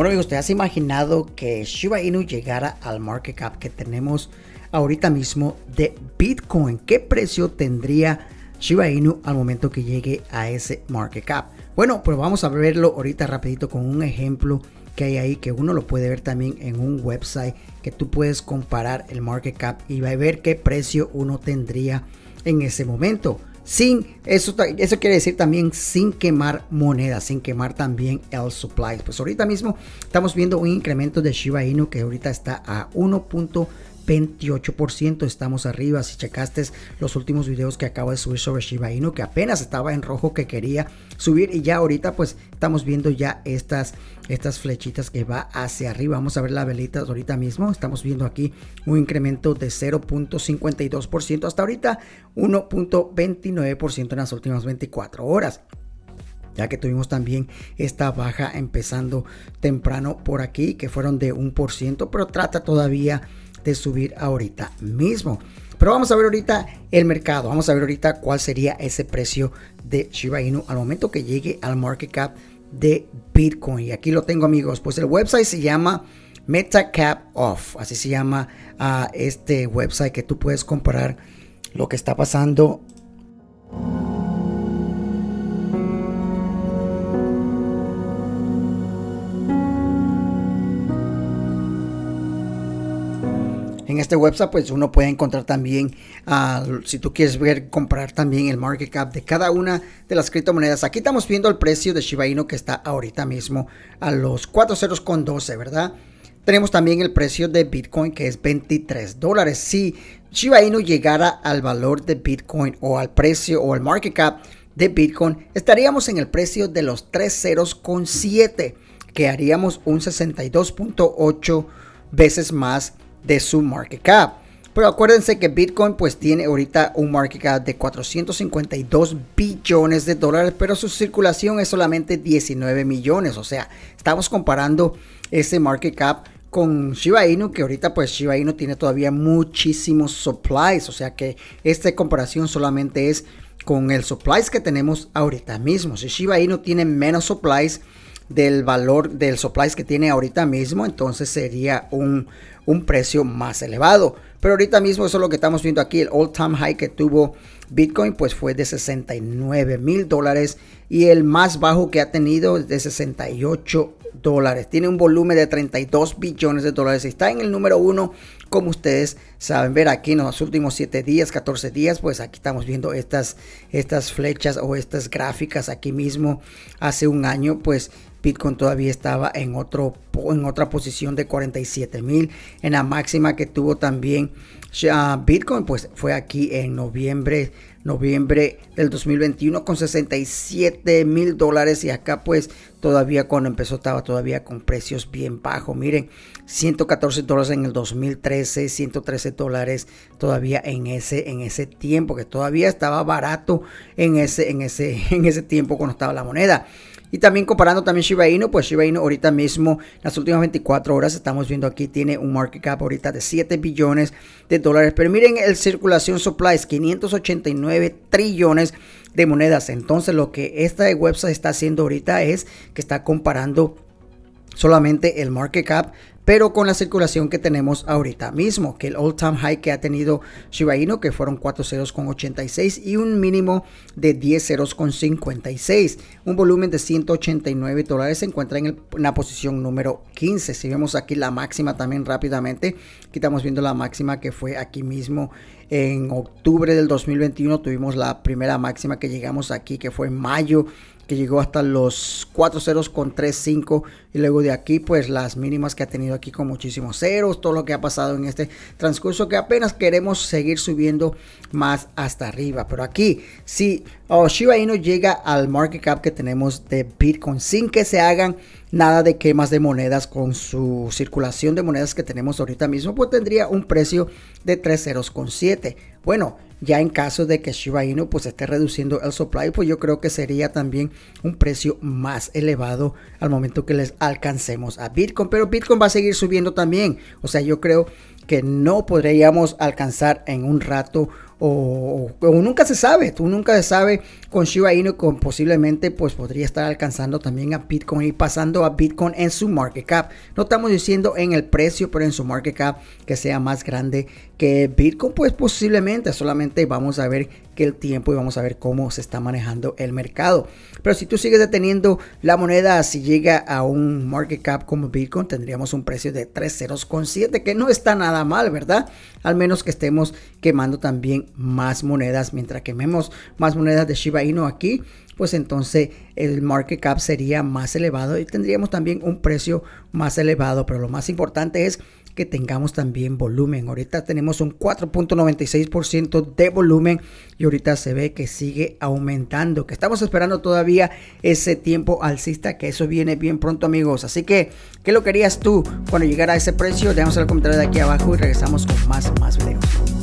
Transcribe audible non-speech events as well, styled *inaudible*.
Bueno amigos, ¿te has imaginado que Shiba Inu llegara al market cap que tenemos ahorita mismo de Bitcoin? ¿Qué precio tendría Shiba Inu al momento que llegue a ese market cap? Bueno, pues vamos a verlo ahorita rapidito con un ejemplo que hay ahí que uno lo puede ver también en un website que tú puedes comparar el market cap y va a ver qué precio uno tendría en ese momento sin eso, eso quiere decir también sin quemar moneda, sin quemar también el supply. Pues ahorita mismo estamos viendo un incremento de Shiba Inu que ahorita está a 1.5 28% estamos arriba. Si checaste los últimos videos que acabo de subir sobre Shiba Inu, que apenas estaba en rojo que quería subir y ya ahorita pues estamos viendo ya estas, estas flechitas que va hacia arriba. Vamos a ver la velita ahorita mismo. Estamos viendo aquí un incremento de 0.52% hasta ahorita 1.29% en las últimas 24 horas ya que tuvimos también esta baja empezando temprano por aquí que fueron de 1%, pero trata todavía de subir ahorita mismo. Pero vamos a ver ahorita el mercado, vamos a ver ahorita cuál sería ese precio de Shiba Inu al momento que llegue al market cap de Bitcoin. Y aquí lo tengo amigos, pues el website se llama MetaCap Off, así se llama a este website que tú puedes comparar lo que está pasando en este website pues uno puede encontrar también ah, si tú quieres ver comprar también el market cap de cada una de las criptomonedas. Aquí estamos viendo el precio de Shiba Inu que está ahorita mismo a los 4 ceros con 12 verdad tenemos también el precio de Bitcoin que es 23 dólares. Si Shiba Inu llegara al valor de Bitcoin o al precio o al market cap de Bitcoin estaríamos en el precio de los 3 ceros con 7 que haríamos un 62.8 veces más de su market cap. Pero acuérdense que Bitcoin pues tiene ahorita un market cap de 452 billones de dólares, pero su circulación es solamente 19 millones. O sea, estamos comparando ese market cap con Shiba Inu, que ahorita pues Shiba Inu tiene todavía muchísimos supplies. O sea que esta comparación solamente es con el supplies que tenemos ahorita mismo. Si Shiba Inu tiene menos supplies, del valor del supplies que tiene ahorita mismo, entonces sería un, un precio más elevado. Pero ahorita mismo eso es lo que estamos viendo aquí, el all time high que tuvo Bitcoin pues fue de 69 mil dólares y el más bajo que ha tenido es de 68 dólares. Tiene un volumen de 32 billones de dólares. Está en el número uno, como ustedes saben ver aquí en los últimos 7 días, 14 días, pues aquí estamos viendo estas, estas flechas o estas gráficas aquí mismo. Hace un año pues Bitcoin todavía estaba en, otro, en otra posición de 47 mil. En la máxima que tuvo también Bitcoin, pues fue aquí en noviembre, noviembre del 2021 con 67 mil dólares. Y acá pues todavía cuando empezó estaba todavía con precios bien bajos. Miren, 114 dólares en el 2013, 113 dólares todavía en ese, en ese tiempo, que todavía estaba barato en ese, en ese, *laughs* en ese tiempo cuando estaba la moneda. Y también comparando también Shiba Inu, pues Shiba Inu ahorita mismo, las últimas 24 horas, estamos viendo aquí, tiene un market cap ahorita de 7 billones de dólares. Pero miren el circulación supplies, 589 trillones de monedas. Entonces lo que esta website está haciendo ahorita es que está comparando solamente el market cap pero con la circulación que tenemos ahorita mismo, que el all time high que ha tenido Shiba Inu, que fueron 4 ceros con 86 y un mínimo de 10 ceros con 56. Un volumen de 189 dólares se encuentra en, la posición número 15. Si vemos aquí la máxima también rápidamente, aquí estamos viendo la máxima que fue aquí mismo en octubre del 2021. Tuvimos la primera máxima que llegamos aquí, que fue en mayo que llegó hasta los 4 ceros con 3.5 y luego de aquí pues las mínimas que ha tenido aquí con muchísimos ceros, todo lo que ha pasado en este transcurso que apenas queremos seguir subiendo más hasta arriba, pero aquí si oh, Shiba Inu llega al market cap que tenemos de Bitcoin sin que se hagan nada de quemas de monedas con su circulación de monedas que tenemos ahorita mismo, pues tendría un precio de 3 ceros con 7. Bueno, ya en caso de que Shiba Inu pues esté reduciendo el supply, pues yo creo que sería también un precio más elevado al momento que les alcancemos a Bitcoin, pero Bitcoin va a seguir subiendo también. O sea, yo creo que no podríamos alcanzar en un rato o, nunca se sabe, tú nunca se sabe con Shiba Inu con posiblemente pues podría estar alcanzando también a Bitcoin y pasando a Bitcoin en su market cap. No estamos diciendo en el precio, pero en su market cap que sea más grande que Bitcoin, pues posiblemente solamente vamos a ver que el tiempo y vamos a ver cómo se está manejando el mercado. Pero si tú sigues deteniendo la moneda, si llega a un market cap como Bitcoin, tendríamos un precio de 3 ceros con 7, que no está nada mal, ¿verdad? Al menos que estemos quemando también más monedas, mientras quememos más monedas de Shiba Inu aquí, pues entonces el market cap sería más elevado y tendríamos también un precio más elevado. Pero lo más importante es que tengamos también volumen. Ahorita tenemos un 4.96% de volumen y ahorita se ve que sigue aumentando, que estamos esperando todavía ese tiempo alcista, que eso viene bien pronto amigos. Así que, ¿qué lo querías tú cuando llegara a ese precio? Dejamos el comentario de aquí abajo y regresamos con más, más videos.